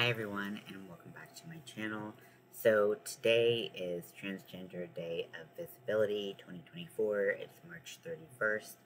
Hi everyone and welcome back to my channel. So today is Transgender Day of Visibility 2024. It's March 31st.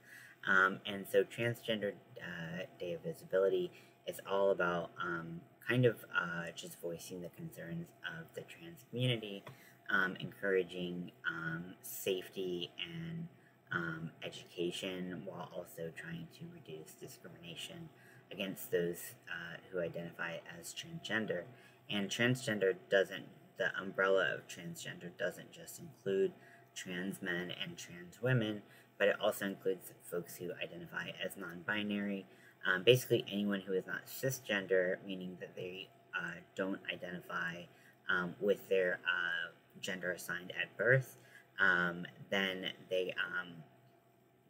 Um, and so Transgender uh, Day of Visibility is all about um, kind of uh, just voicing the concerns of the trans community, um, encouraging um, safety and um, education while also trying to reduce discrimination against those uh, who identify as transgender. And transgender doesn't, the umbrella of transgender doesn't just include trans men and trans women, but it also includes folks who identify as non binary. Um, basically, anyone who is not cisgender, meaning that they uh, don't identify um, with their uh, gender assigned at birth, um, then they um,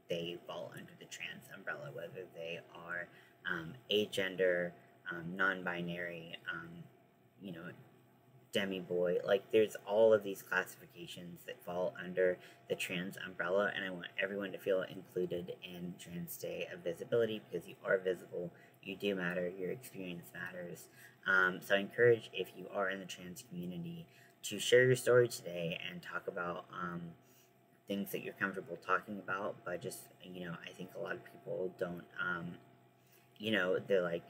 they fall under the trans umbrella, whether they are um, agender, um, non-binary, um, you know, demi boy. Like there's all of these classifications that fall under the trans umbrella, and I want everyone to feel included in Trans Day of Visibility because you are visible, you do matter, your experience matters. Um, so I encourage if you are in the trans community to share your story today and talk about um, things that you're comfortable talking about. But just you know, I think a lot of people don't. Um, you know, they're like,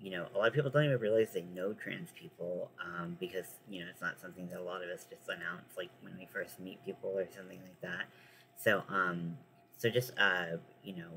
you know, a lot of people don't even realize they know trans people um, because, you know, it's not something that a lot of us just announce like when we first meet people or something like that. So, um, so just, uh, you know,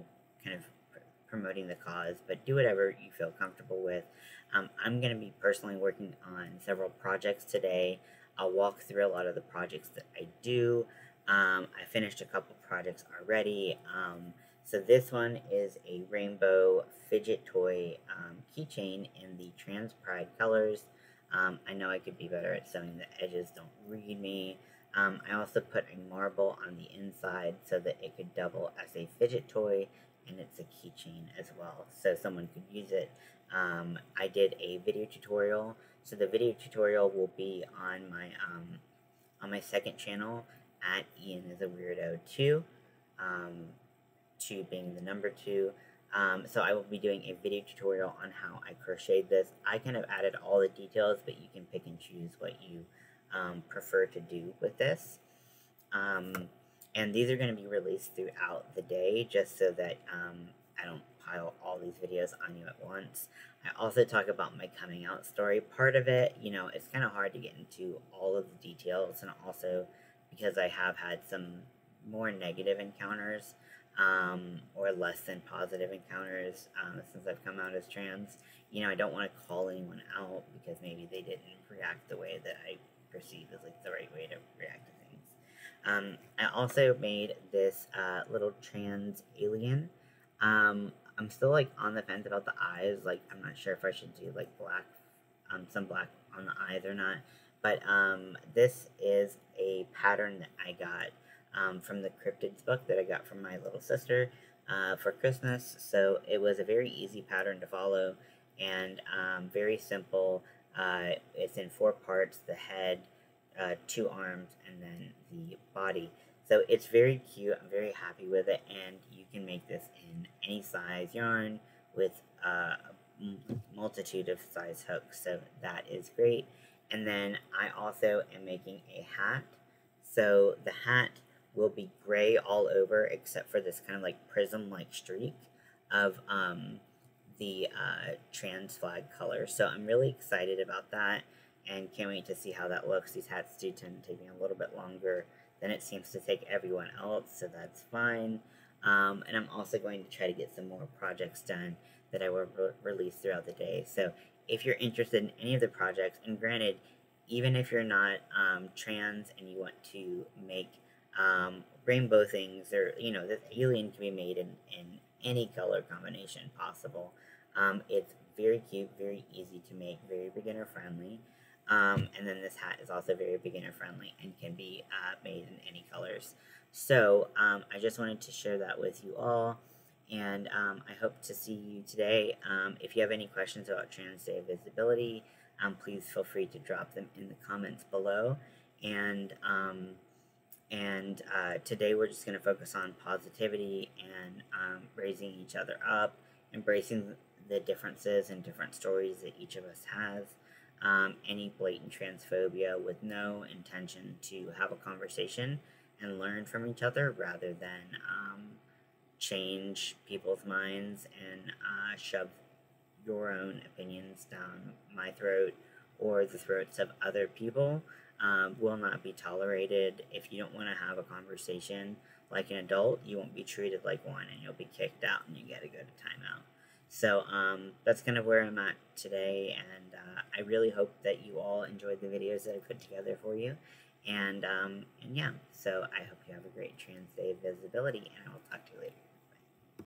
kind of pr- promoting the cause, but do whatever you feel comfortable with. Um, I'm going to be personally working on several projects today. I'll walk through a lot of the projects that I do. Um, I finished a couple projects already. Um, so this one is a rainbow fidget toy um, keychain in the trans pride colors. Um, I know I could be better at sewing the edges, don't read me. Um, I also put a marble on the inside so that it could double as a fidget toy and it's a keychain as well, so someone could use it. Um, I did a video tutorial, so the video tutorial will be on my um, on my second channel at Ian is a Weirdo 2. Um, two being the number two. Um, so I will be doing a video tutorial on how I crocheted this. I kind of added all the details, but you can pick and choose what you um, prefer to do with this. Um, and these are going to be released throughout the day just so that um, I don't pile all these videos on you at once. I also talk about my coming out story part of it. You know, it's kind of hard to get into all of the details, and also because I have had some more negative encounters um, or less than positive encounters um, since I've come out as trans. You know, I don't want to call anyone out because maybe they didn't react the way that I perceive as like the right way to react to things. Um, I also made this uh, little trans alien. Um, I'm still like on the fence about the eyes. Like, I'm not sure if I should do like black, um, some black on the eyes or not. But um, this is a pattern that I got um, from the cryptids book that I got from my little sister uh, for Christmas. So it was a very easy pattern to follow and um, very simple. Uh, it's in four parts the head, uh, two arms, and then the body. So it's very cute. I'm very happy with it, and you can make this in any size yarn with uh, a multitude of size hooks. So that is great. And then I also am making a hat. So the hat will be gray all over except for this kind of like prism like streak of um, the uh, trans flag color. So I'm really excited about that and can't wait to see how that looks. These hats do tend to take me a little bit longer than it seems to take everyone else, so that's fine. Um, and I'm also going to try to get some more projects done that I will re- release throughout the day. So if you're interested in any of the projects, and granted, even if you're not um, trans and you want to make um, rainbow things, or you know, this alien can be made in, in any color combination possible. Um, it's very cute, very easy to make, very beginner friendly. Um, and then this hat is also very beginner friendly and can be uh, made in any colors. So um, I just wanted to share that with you all. And um, I hope to see you today. Um, if you have any questions about Trans Day Visibility, um, please feel free to drop them in the comments below. And and uh, today we're just going to focus on positivity and um, raising each other up, embracing the differences and different stories that each of us has. Um, any blatant transphobia with no intention to have a conversation and learn from each other rather than um, change people's minds and uh, shove your own opinions down my throat or the throats of other people um, will not be tolerated. If you don't want to have a conversation like an adult, you won't be treated like one and you'll be kicked out and you get to go to timeout. So um, that's kind of where I'm at today, and uh, I really hope that you all enjoyed the videos that I put together for you. And, um, and yeah, so I hope you have a great Trans Day of Visibility, and I will talk to you later.